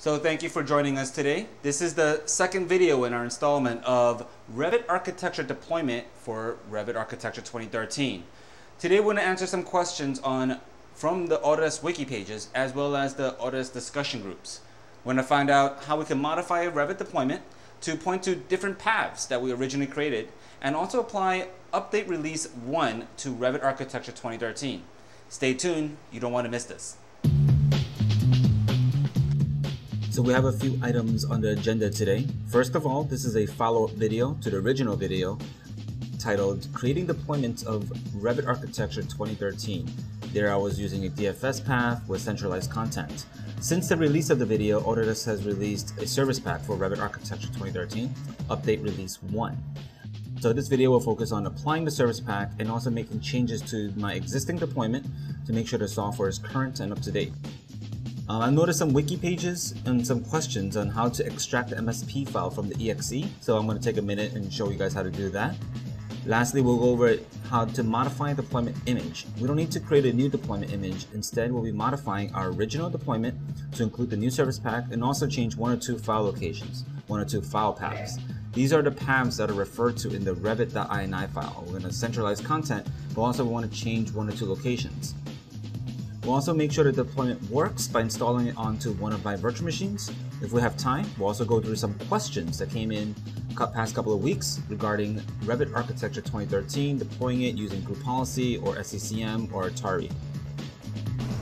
So thank you for joining us today. This is the second video in our installment of Revit Architecture Deployment for Revit Architecture 2013. Today we're going to answer some questions on from the Autodesk wiki pages as well as the Autodesk discussion groups. We're going to find out how we can modify a Revit deployment to point to different paths that we originally created and also apply Update Release 1 to Revit Architecture 2013. Stay tuned, you don't want to miss this. So we have a few items on the agenda today. First of all, this is a follow-up video to the original video titled Creating Deployments of Revit Architecture 2013. There I was using a DFS path with centralized content. Since the release of the video, Autodesk has released a service pack for Revit Architecture 2013, Update Release 1. So this video will focus on applying the service pack and also making changes to my existing deployment to make sure the software is current and up to date. Uh, I noticed some wiki pages and some questions on how to extract the MSP file from the exe, so I'm going to take a minute and show you guys how to do that. Lastly, we'll go over how to modify a deployment image. We don't need to create a new deployment image. Instead, we'll be modifying our original deployment to include the new service pack and also change one or two file locations, one or two file paths. These are the paths that are referred to in the revit.ini file. We're going to centralize content, but also we want to change one or two locations. We'll also make sure the deployment works by installing it onto one of my virtual machines. If we have time, we'll also go through some questions that came in the past couple of weeks regarding Revit Architecture 2013, deploying it using Group Policy or SCCM or Altiris.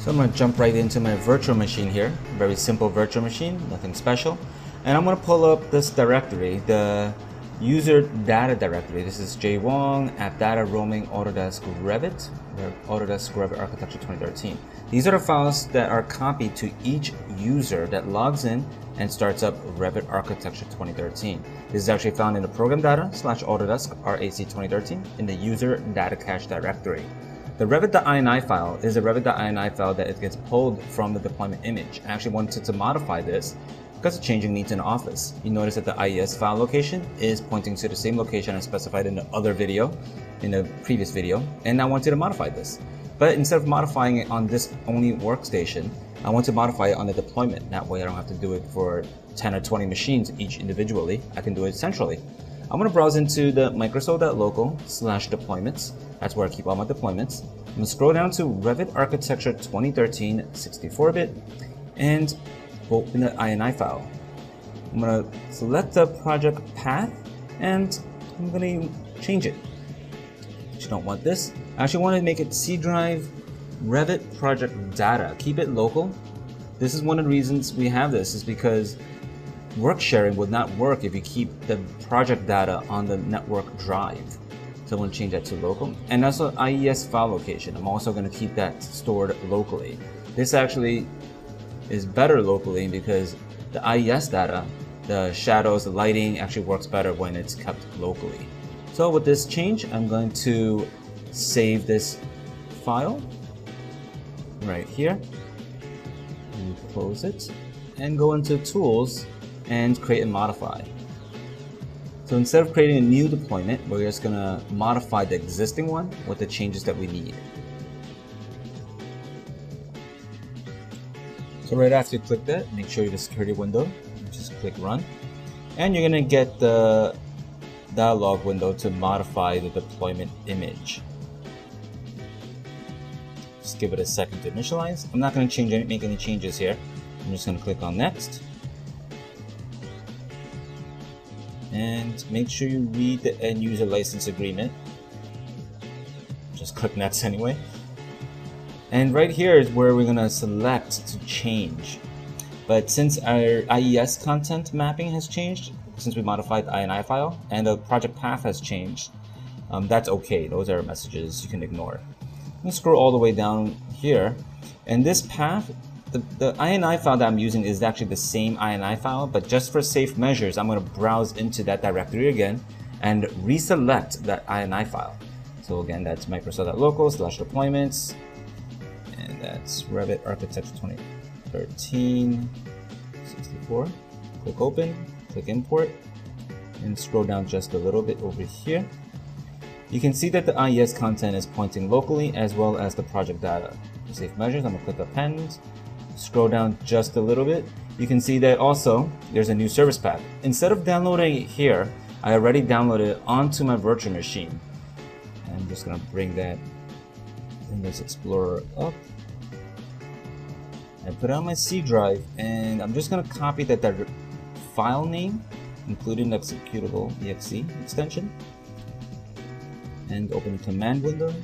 So I'm going to jump right into my virtual machine here. Very simple virtual machine, nothing special. And I'm going to pull up this directory, the user data directory. This is J Wong app data roaming Autodesk Revit, Autodesk Revit Architecture 2013. These are the files that are copied to each user that logs in and starts up Revit Architecture 2013. This is actually found in the program data slash Autodesk RAC 2013 in the user data cache directory. The revit.ini file is a revit.ini file that it gets pulled from the deployment image. I actually wanted to modify this because of changing needs in Office. You notice that the IES file location is pointing to the same location I specified in the other video, in the previous video, and I wanted to modify this. But instead of modifying it on this only workstation, I want to modify it on the deployment. That way I don't have to do it for 10 or 20 machines each individually. I can do it centrally. I'm going to browse into the microsoft.local slash deployments. That's where I keep all my deployments. I'm going to scroll down to Revit Architecture 2013 64-bit and open the INI file. I'm gonna select the project path and I'm gonna change it. You don't want this. I actually want to make it C drive Revit project data. Keep it local. This is one of the reasons we have this is because work sharing would not work if you keep the project data on the network drive. So I'm going to change that to local. And also IES file location. I'm also going to keep that stored locally. This actually is better locally because the IES data, the shadows, the lighting actually works better when it's kept locally. So with this change, I'm going to save this file right here and close it and go into tools and create and modify. So instead of creating a new deployment, we're just going to modify the existing one with the changes that we need. So right after you click that, make sure you the security window, just click run. And you're gonna get the dialog window to modify the deployment image. Just give it a second to initialize. I'm not gonna change any, make any changes here. I'm just gonna click on next. And make sure you read the end user license agreement. Just click next anyway. And right here is where we're gonna select to change. But since our IES content mapping has changed, since we modified the INI file, and the project path has changed, um, that's okay. Those are messages you can ignore. Let me scroll all the way down here. And this path, the, the INI file that I'm using is actually the same INI file, but just for safe measures, I'm gonna browse into that directory again and reselect that INI file. So again, that's microsoft.local slash deployments, that's Revit Architecture 2013 64. Click open, click import, and scroll down just a little bit over here. You can see that the IES content is pointing locally as well as the project data. For safe measures, I'm gonna click append, scroll down just a little bit. you can see that also there's a new service pack. Instead of downloading it here, I already downloaded it onto my virtual machine. I'm just gonna bring that Windows Explorer up. I put it on my C drive and I'm just gonna copy that, that file name, including the executable exe extension, and open the command window.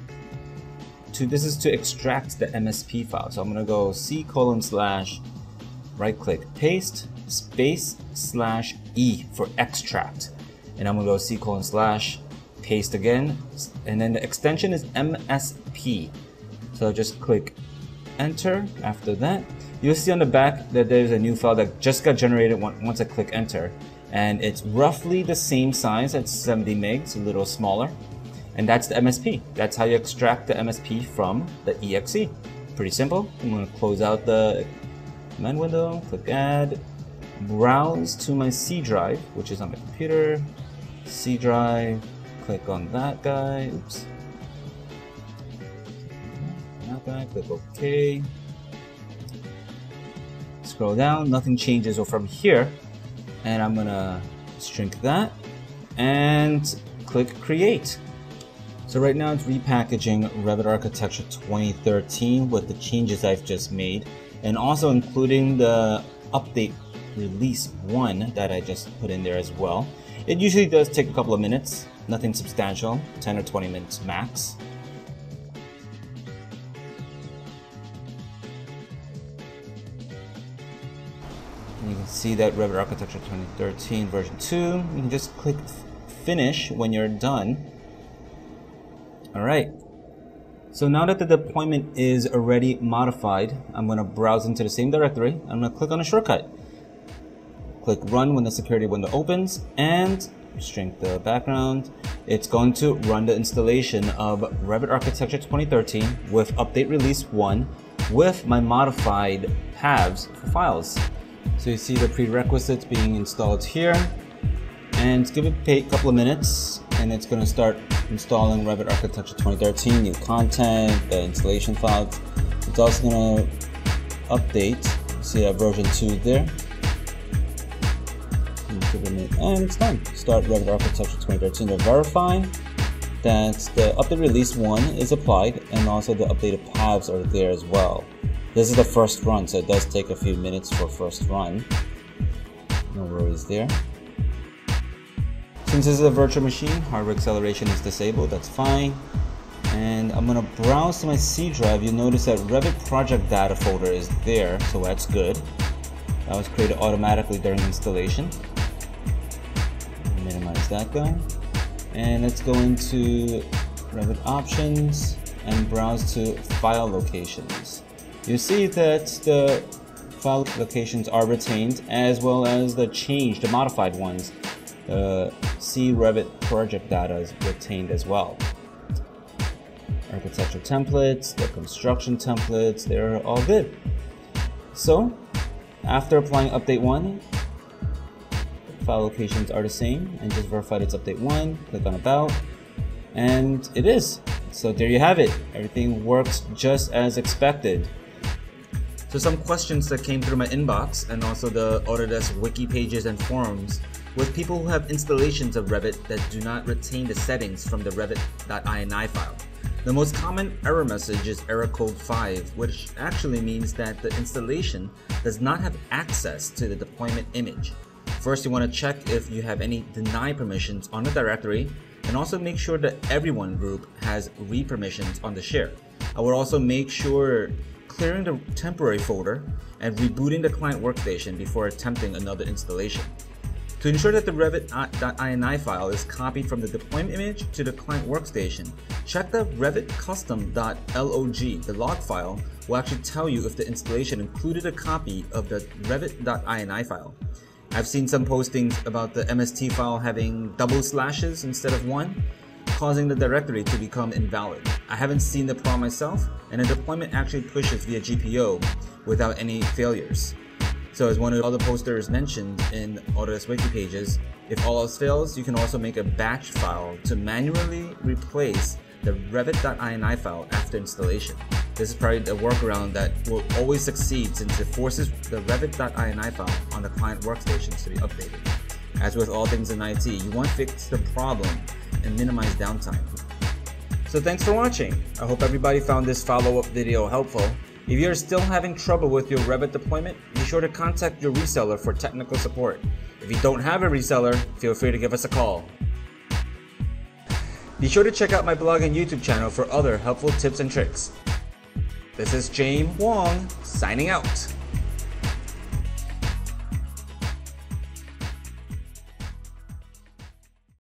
To this is to extract the MSP file. So I'm gonna go C colon slash right click paste space slash E for extract and I'm gonna go C colon slash paste again and then the extension is MSP so just click enter. After that you'll see on the back that there's a new file that just got generated once I click enter. And it's roughly the same size at 70 megs a little smaller. And that's the MSP that's how you extract the MSP from the exe pretty simple. I'm to close out the command window click add browse to my C drive which is on my computer. C drive, click on that guy, oops. Guy, click OK. Scroll down, nothing changes. So from here, and I'm gonna shrink that and click create. So right now it's repackaging Revit Architecture 2013 with the changes I've just made and also including the update release 1 that I just put in there as well. It usually does take a couple of minutes, nothing substantial, 10 or 20 minutes max. You can see that Revit Architecture 2013 version 2. You can just click finish when you're done. Alright, so now that the deployment is already modified, I'm going to browse into the same directory. I'm going to click on a shortcut. Click run when the security window opens and shrink the background. It's going to run the installation of Revit Architecture 2013 with update release 1 with my modified paths for files. So you see the prerequisites being installed here and give it a couple of minutes and it's going to start installing Revit Architecture 2013, new content, the installation files. It's also going to update, see that version 2 there and it's done. Start Revit Architecture 2013 to verify that the update release 1 is applied and also the updated paths are there as well. This is the first run, so it does take a few minutes for first run. No worries there. Since this is a virtual machine, hardware acceleration is disabled, that's fine. And I'm gonna browse to my C drive. You'll notice that Revit project data folder is there, so that's good. That was created automatically during installation minimize that guy. And let's go into Revit options and browse to file locations. You see that the file locations are retained as well as the changed, the modified ones. The C Revit project data is retained as well. Architecture templates, the construction templates, they're all good. So, after applying update 1, file locations are the same and just verify it's update 1, click on about, and it is. So there you have it. Everything works just as expected. So some questions that came through my inbox and also the Autodesk wiki pages and forums with people who have installations of Revit that do not retain the settings from the revit.ini file. The most common error message is error code 5, which actually means that the installation does not have access to the deployment image. First, you want to check if you have any deny permissions on the directory and also make sure that everyone group has read permissions on the share. I would also make sure clearing the temporary folder and rebooting the client workstation before attempting another installation. To ensure that the revit.ini file is copied from the deployment image to the client workstation, check the revit custom.log. The log file will actually tell you if the installation included a copy of the revit.ini file. I've seen some postings about the MST file having double slashes instead of one, causing the directory to become invalid. I haven't seen the problem myself, and a deployment actually pushes via GPO without any failures. So as one of the other posters mentioned in Autodesk wiki pages, if all else fails, you can also make a batch file to manually replace the revit.ini file after installation. This is probably the workaround that will always succeed since it forces the revit.ini file on the client workstations to be updated. As with all things in IT, you want to fix the problem and minimize downtime. So thanks for watching. I hope everybody found this follow-up video helpful. If you're still having trouble with your Revit deployment, be sure to contact your reseller for technical support. If you don't have a reseller, feel free to give us a call. Be sure to check out my blog and YouTube channel for other helpful tips and tricks. This is James Wong signing out.